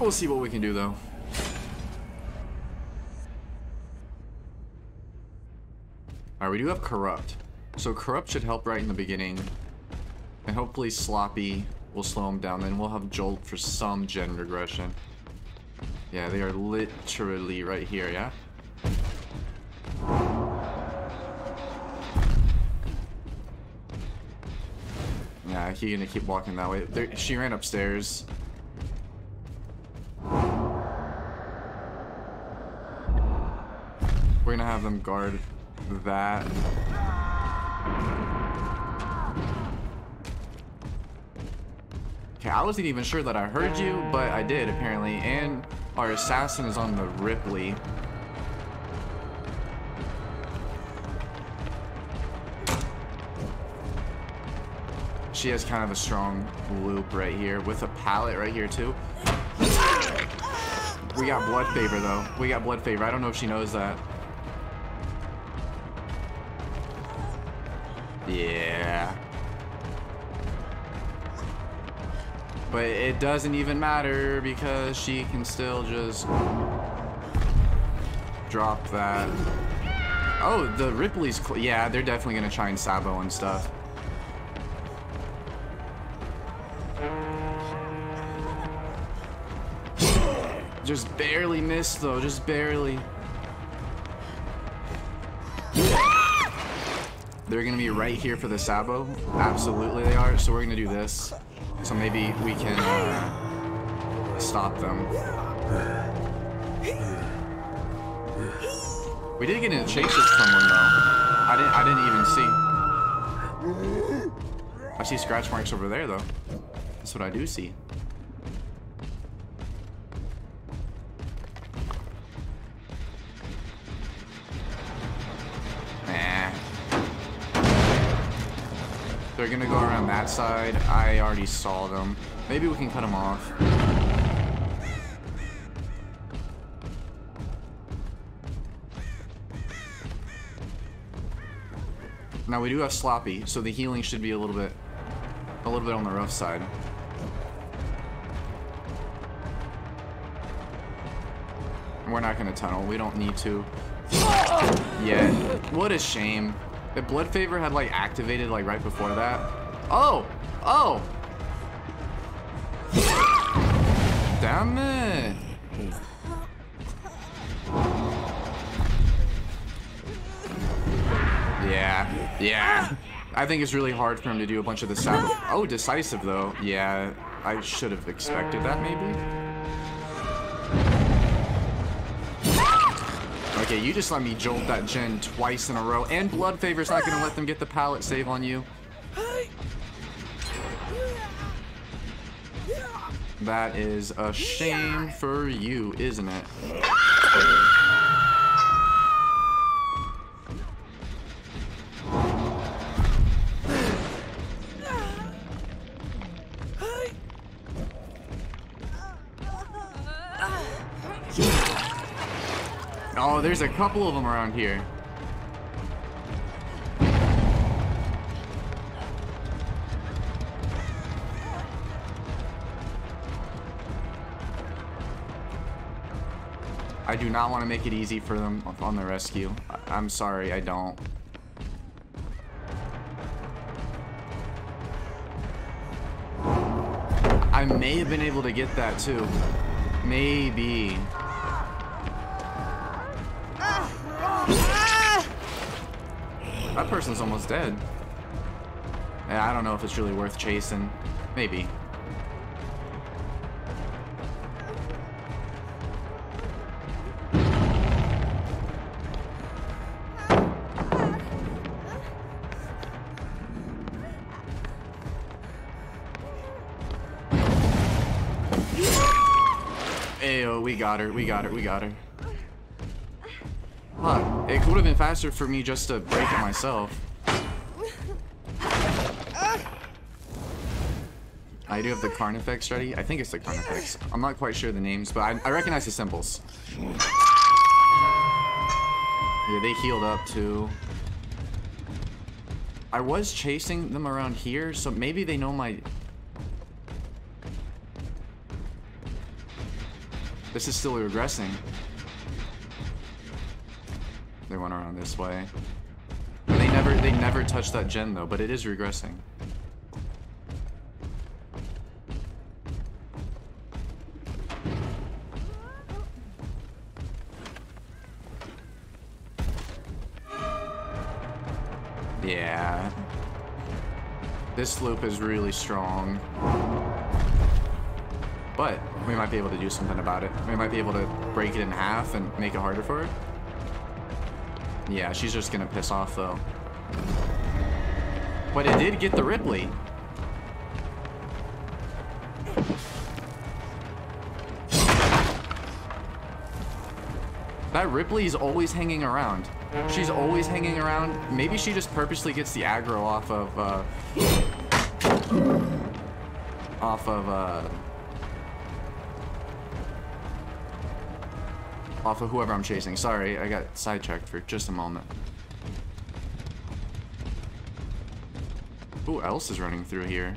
We'll see what we can do, though. Alright, we do have Corrupt. So Corrupt should help right in the beginning. And hopefully Sloppy will slow him down. Then we'll have Jolt for some gen regression. Yeah, they are literally right here, yeah? Yeah, he gonna keep walking that way. There, she ran upstairs. Have them guard that. Okay, I wasn't even sure that I heard you, but I did apparently. And our assassin is on the Ripley. She has kind of a strong loop right here with a pallet right here too. We got blood favor though. We got blood favor. I don't know if she knows that. Yeah. But it doesn't even matter because she can still just drop that. Oh, the Ripley's, yeah, they're definitely gonna try and Sabo and stuff. Just barely missed though, just barely. They're gonna be right here for the Sabo. Absolutely they are, so we're gonna do this. So maybe we can uh, stop them. We did get in a chase with someone though. I didn't I didn't even see. I see scratch marks over there though. That's what I do see. Gonna go around that side. I already saw them. Maybe we can cut them off. Now we do have Sloppy, so the healing should be a little bit, a little bit on the rough side. We're not gonna tunnel. We don't need to. Yeah. What a shame. The blood favor had like activated like right before that. Oh! Oh! Damn it! Yeah. Yeah. I think it's really hard for him to do a bunch of the sound. Oh, decisive though. Yeah, I should have expected that maybe. Okay, you just let me jolt that gen twice in a row, and Blood Favor's not gonna let them get the pallet save on you. That is a shame for you, isn't it? Ah! Oh, there's a couple of them around here. I do not want to make it easy for them on the rescue. I I'm sorry, I don't. I may have been able to get that too. Maybe. That person's almost dead. I don't know if it's really worth chasing. Maybe. We got her, we got her, we got her. It would have been faster for me just to break it myself. I do have the Carnifex ready. I think it's the Carnifex. I'm not quite sure the names, but I, I recognize the symbols. Yeah, they healed up too. I was chasing them around here, so maybe they know my... This is still regressing. They went around this way. They never they never touched that gen though, but it is regressing. Yeah. This loop is really strong. But we might be able to do something about it. We might be able to break it in half and make it harder for her. Yeah, she's just gonna piss off though. But it did get the Ripley. That Ripley is always hanging around. She's always hanging around. Maybe she just purposely gets the aggro off of, uh... Off of, uh... Off of whoever I'm chasing. Sorry, I got sidetracked for just a moment. Who else is running through here?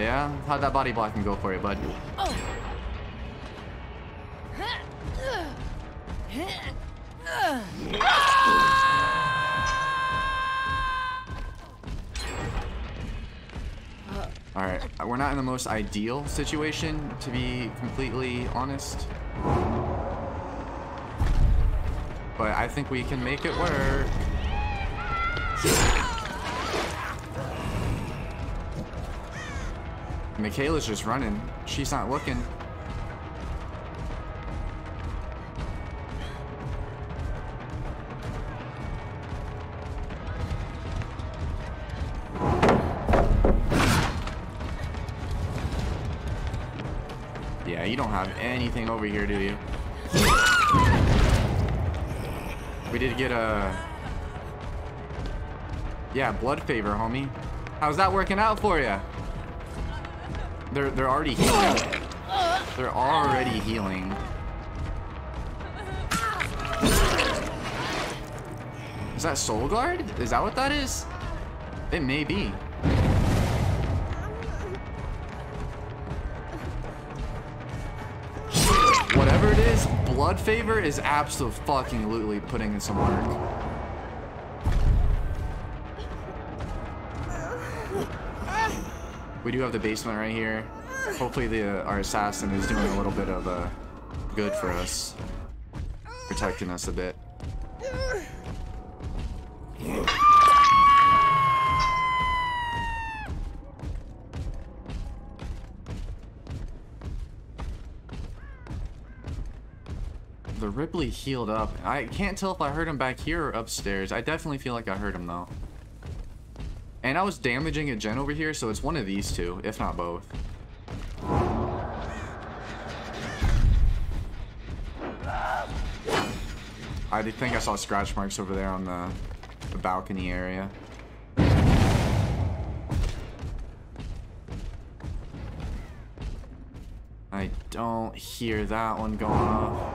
Yeah. How'd that body blocking go for you, bud? Alright, we're not in the most ideal situation, to be completely honest. But I think we can make it work. Mikaela's just running. She's not looking. Yeah, you don't have anything over here, do you? We did get a... Yeah, blood favor, homie. How's that working out for you? They're they're already healing. They're already healing. Is that Soul Guard? Is that what that is? It may be. Whatever it is, Blood Favor is absolutely fucking lutely putting in some work. We do have the basement right here. Hopefully the our assassin is doing a little bit of uh, good for us. Protecting us a bit. The Ripley healed up. I can't tell if I heard him back here or upstairs. I definitely feel like I heard him though. And I was damaging a gen over here, so it's one of these two, if not both. I think I saw scratch marks over there on the, the balcony area. I don't hear that one going off.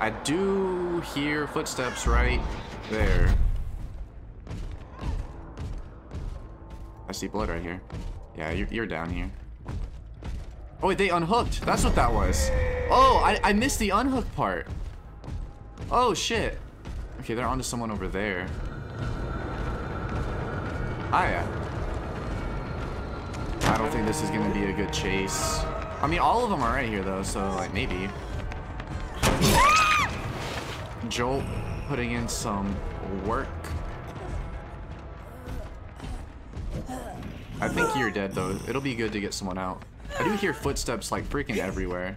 I do hear footsteps right there. I see blood right here. Yeah, you're, you're down here. Oh, wait, they unhooked. That's what that was. Oh, I, I missed the unhook part. Oh, shit. Okay, they're onto someone over there. Ah. I don't think this is going to be a good chase. I mean, all of them are right here, though, so, like, maybe. Jolt putting in some work. I think you're dead, though. It'll be good to get someone out. I do hear footsteps, like, freaking everywhere.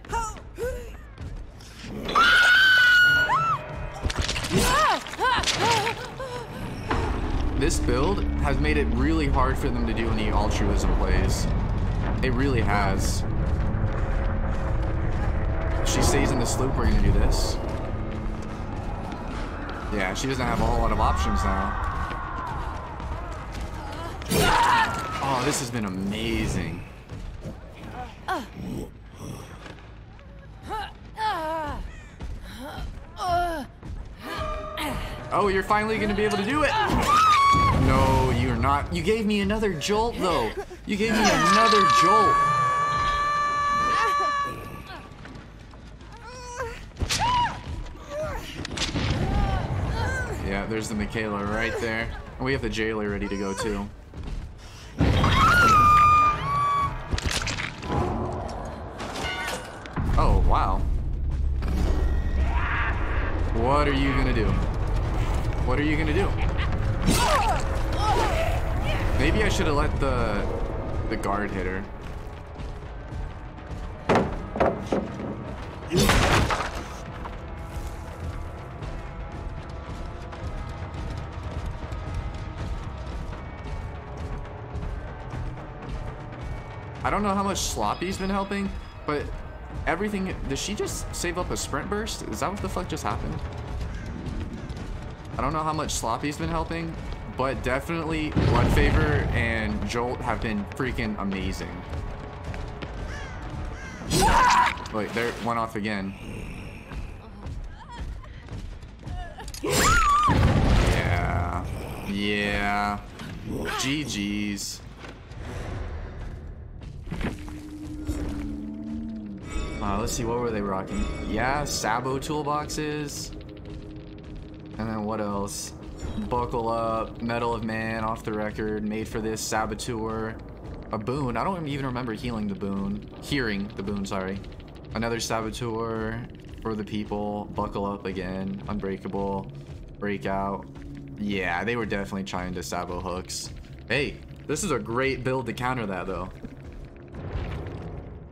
this build has made it really hard for them to do any altruism plays. It really has. She stays in the sloop, we're gonna do this. Yeah, she doesn't have a whole lot of options now. Oh, this has been amazing. Oh, you're finally gonna be able to do it. No, you're not. You gave me another jolt, though. You gave me another jolt. Yeah, there's the Mikaela right there. And we have the jailer ready to go, too. What are you gonna do? What are you gonna do? Maybe I should have let the the guard hit her. I don't know how much Sloppy's been helping, but everything... Does she just save up a sprint burst? Is that what the fuck just happened? I don't know how much Sloppy's been helping, but definitely Blood Favor and Jolt have been freaking amazing. Wait, there went off again. Yeah. Yeah. GG's. Uh, let's see, what were they rocking? Yeah, Sabo toolboxes. And then what else? Buckle Up, Mettle of Man, Off the Record, Made for This, Saboteur, a Boon. I don't even remember healing the Boon. Hearing the Boon, sorry. Another Saboteur for the people. Buckle Up again. Unbreakable. Breakout. Yeah, they were definitely trying to Sabo hooks. Hey, this is a great build to counter that though.